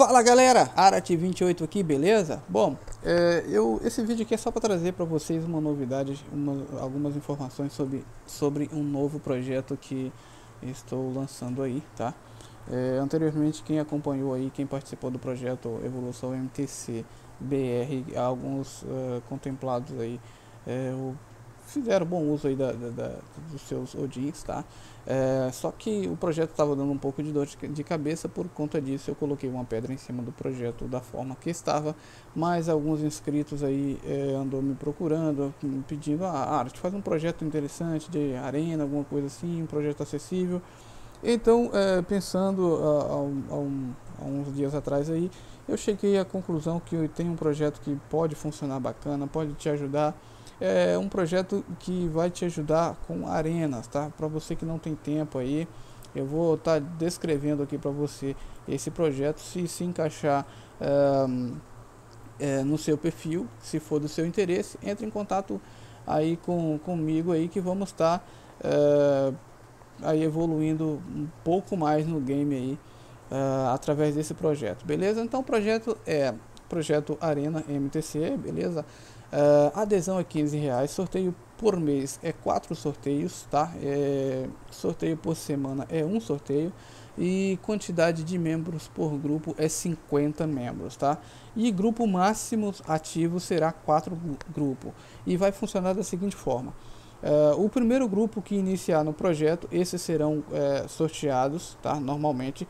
Fala galera, Arat28 aqui, beleza? Bom, é, eu, esse vídeo aqui é só para trazer para vocês uma novidade, uma, algumas informações sobre, sobre um novo projeto que estou lançando aí, tá? É, anteriormente, quem acompanhou aí, quem participou do projeto Evolução MTC BR, alguns uh, contemplados aí, é, o fizeram bom uso aí da, da, da dos seus Odins, tá? É, só que o projeto estava dando um pouco de dor de cabeça, por conta disso eu coloquei uma pedra em cima do projeto da forma que estava, mas alguns inscritos aí é, andou me procurando, me pedindo, ah, Arte, faz um projeto interessante de arena, alguma coisa assim, um projeto acessível. Então, é, pensando há, um, uns dias atrás aí, eu cheguei à conclusão que tenho um projeto que pode funcionar bacana, pode te ajudar é um projeto que vai te ajudar com arenas, tá? Para você que não tem tempo aí, eu vou estar tá descrevendo aqui para você esse projeto, se se encaixar é, é, no seu perfil, se for do seu interesse, entre em contato aí com, comigo aí que vamos estar tá, é, aí evoluindo um pouco mais no game aí uh, através desse projeto, beleza? Então o projeto é projeto Arena MTC, beleza? Uh, adesão é 15 reais, sorteio por mês é quatro sorteios, tá? É, sorteio por semana é um sorteio e quantidade de membros por grupo é 50 membros, tá? E grupo máximo ativo será quatro grupos e vai funcionar da seguinte forma: Uh, o primeiro grupo que iniciar no projeto, esses serão uh, sorteados, tá? Normalmente.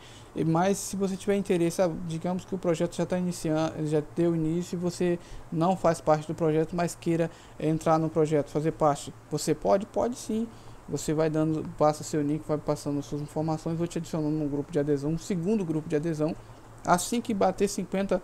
Mas se você tiver interesse, digamos que o projeto já está iniciando, já deu início e você não faz parte do projeto, mas queira entrar no projeto, fazer parte, você pode? Pode sim. Você vai dando, passa seu nick, vai passando suas informações, vou te adicionando no grupo de adesão, um segundo grupo de adesão. Assim que bater 50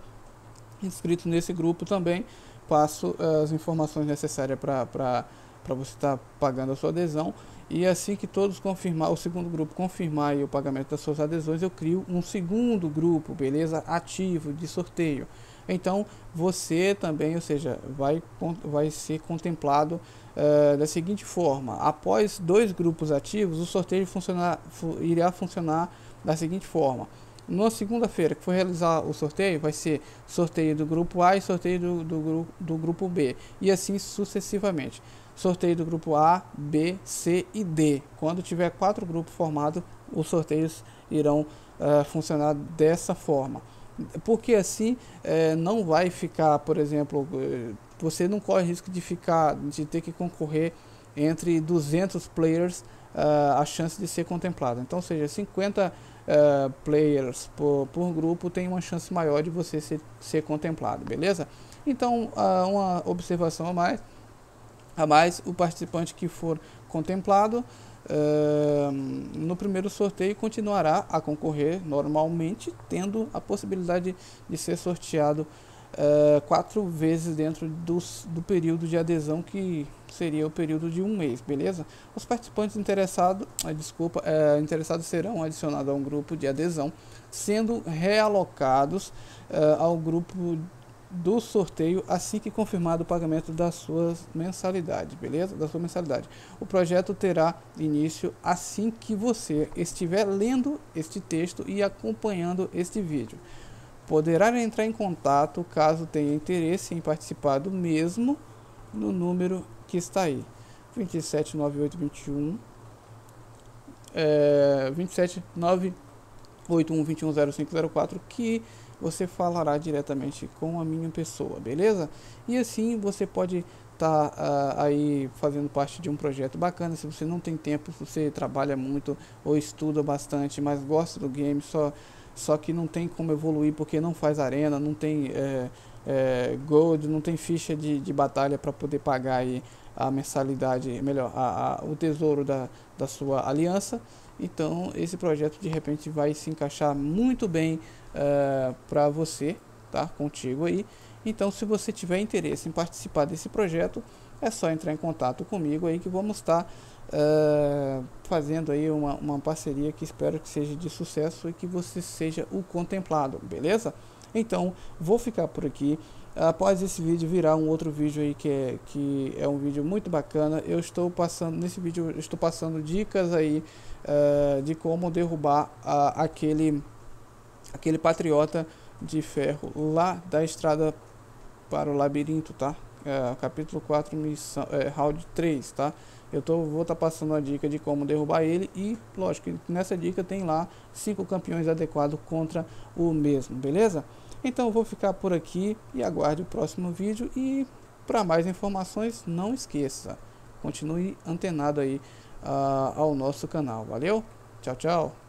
inscritos nesse grupo também, passo uh, as informações necessárias para para você estar tá pagando a sua adesão. E assim que todos confirmar, o segundo grupo confirmar o pagamento das suas adesões, eu crio um segundo grupo, beleza? Ativo de sorteio. Então você também, ou seja, vai, vai ser contemplado uh, da seguinte forma: após dois grupos ativos, o sorteio funcionar, irá funcionar da seguinte forma. Na segunda-feira que for realizar o sorteio, vai ser sorteio do grupo A e sorteio do, do, do grupo B, e assim sucessivamente sorteio do grupo A, B, C e D. Quando tiver quatro grupos formados, os sorteios irão uh, funcionar dessa forma. Porque assim uh, não vai ficar, por exemplo, uh, você não corre risco de ficar, de ter que concorrer entre 200 players a chance de ser contemplado. Então, seja 50 players por, por, grupo tem uma chance maior de você ser, ser contemplado, beleza? Então, uma observação a mais a mais o participante que for contemplado uh, no primeiro sorteio continuará a concorrer normalmente, tendo a possibilidade de ser sorteado uh, quatro vezes dentro dos, do período de adesão que seria o período de um mês, beleza? Os participantes interessados, uh, desculpa, uh, interessados serão adicionados a um grupo de adesão, sendo realocados ao grupo do sorteio assim que confirmado o pagamento das suas mensalidades, beleza? Da sua mensalidade. O projeto terá início assim que você estiver lendo este texto e acompanhando este vídeo. Poderá entrar em contato caso tenha interesse em participar do mesmo no número que está aí. 279821 é, 27981210504 que você falará diretamente com a minha pessoa, beleza? E assim você pode estar tá, uh, aí fazendo parte de um projeto bacana. Se você não tem tempo, se você trabalha muito ou estuda bastante, mas gosta do game, só, só que não tem como evoluir porque não faz arena, não tem é, é, gold, não tem ficha de, de batalha para poder pagar aí a mensalidade, melhor, a, a, o tesouro da, da sua aliança. Então esse projeto de repente vai se encaixar muito bem uh, eh, para você, tá? Contigo aí. Então se você tiver interesse em participar desse projeto, é só entrar em contato comigo aí que vamos estar tá, uh, fazendo aí uma, uma parceria que espero que seja de sucesso e que você seja o contemplado, beleza? Então vou ficar por aqui após esse vídeo virar um outro vídeo aí que é, que é um vídeo muito bacana eu estou passando nesse vídeo estou passando dicas aí uh, de como derrubar uh, aquele aquele patriota de ferro lá da estrada para o labirinto, tá? É, capítulo 4, missão, é, round 3, tá? Eu tô, vou estar tá passando a dica de como derrubar ele e, lógico, nessa dica tem lá cinco campeões adequados contra o mesmo, beleza? Então vou ficar por aqui e aguarde o próximo vídeo e para mais informações não esqueça, continue antenado aí uh, ao nosso canal, valeu? Tchau, tchau!